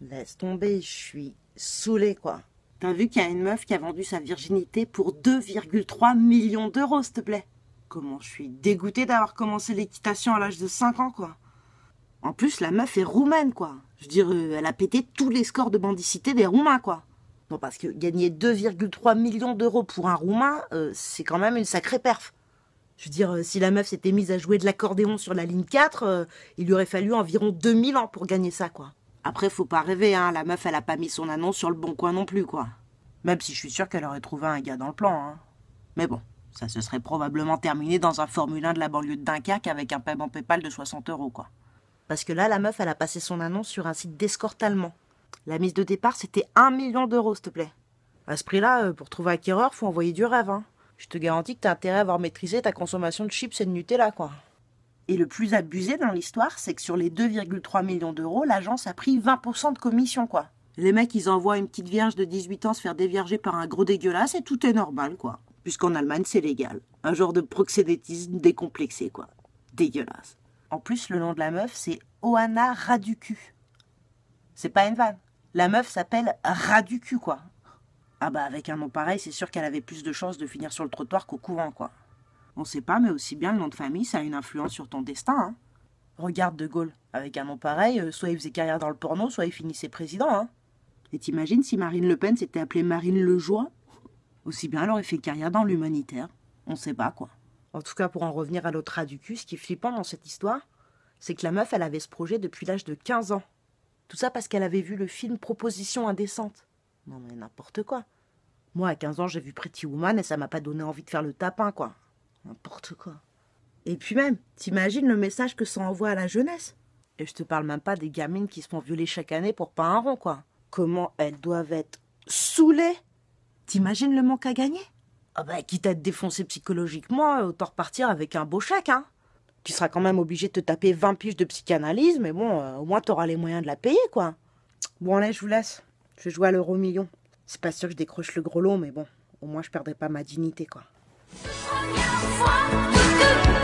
Laisse tomber, je suis saoulée, quoi. T'as vu qu'il y a une meuf qui a vendu sa virginité pour 2,3 millions d'euros, s'il te plaît Comment je suis dégoûtée d'avoir commencé l'équitation à l'âge de 5 ans, quoi. En plus, la meuf est roumaine, quoi. Je veux dire, euh, elle a pété tous les scores de bandicité des Roumains, quoi. Non, parce que gagner 2,3 millions d'euros pour un Roumain, euh, c'est quand même une sacrée perf. Je veux dire, euh, si la meuf s'était mise à jouer de l'accordéon sur la ligne 4, il lui aurait fallu environ 2000 ans pour gagner ça, quoi. Après, faut pas rêver, hein, la meuf, elle a pas mis son annonce sur le bon coin non plus, quoi. Même si je suis sûr qu'elle aurait trouvé un gars dans le plan, hein. Mais bon, ça se serait probablement terminé dans un Formule 1 de la banlieue de Dunkerque avec un paiement PayPal de 60 euros, quoi. Parce que là, la meuf, elle a passé son annonce sur un site d'escorte allemand. La mise de départ, c'était un million d'euros, s'il te plaît. À ce prix-là, euh, pour trouver acquéreur, faut envoyer du rêve, hein. Je te garantis que t'as intérêt à avoir maîtrisé ta consommation de chips et de Nutella, quoi. Et le plus abusé dans l'histoire, c'est que sur les 2,3 millions d'euros, l'agence a pris 20% de commission, quoi. Les mecs, ils envoient une petite vierge de 18 ans se faire dévierger par un gros dégueulasse et tout est normal, quoi. Puisqu'en Allemagne, c'est légal. Un genre de proxénétisme décomplexé, quoi. Dégueulasse. En plus, le nom de la meuf, c'est Oana Raducu. C'est pas une vanne. La meuf s'appelle Raducu, quoi. Ah bah, avec un nom pareil, c'est sûr qu'elle avait plus de chances de finir sur le trottoir qu'au couvent, quoi. On sait pas, mais aussi bien le nom de famille, ça a une influence sur ton destin, hein. Regarde De Gaulle, avec un nom pareil, euh, soit il faisait carrière dans le porno, soit il finissait président, hein. Et t'imagines si Marine Le Pen s'était appelée Marine Lejoie? Aussi bien elle aurait fait carrière dans l'humanitaire. On sait pas, quoi. En tout cas, pour en revenir à l'autre Raducu, ce qui est flippant dans cette histoire, c'est que la meuf, elle avait ce projet depuis l'âge de 15 ans. Tout ça parce qu'elle avait vu le film Proposition indécente. Non mais n'importe quoi. Moi, à 15 ans, j'ai vu Pretty Woman et ça m'a pas donné envie de faire le tapin, quoi. N'importe quoi. Et puis même, t'imagines le message que ça envoie à la jeunesse? Et je te parle même pas des gamines qui se font violer chaque année pour pas un rond, quoi. Comment elles doivent être saoulées? T'imagines le manque à gagner? Ah bah, quitte à te défoncer psychologiquement, autant repartir avec un beau chèque, hein tu seras quand même obligé de te taper 20 piges de psychanalyse, mais bon, euh, au moins t'auras les moyens de la payer, quoi. Bon, allez, je vous laisse. Je vais jouer à l'euro million. C'est pas sûr que je décroche le gros lot, mais bon, au moins je perdrai pas ma dignité, quoi. 我要放歌。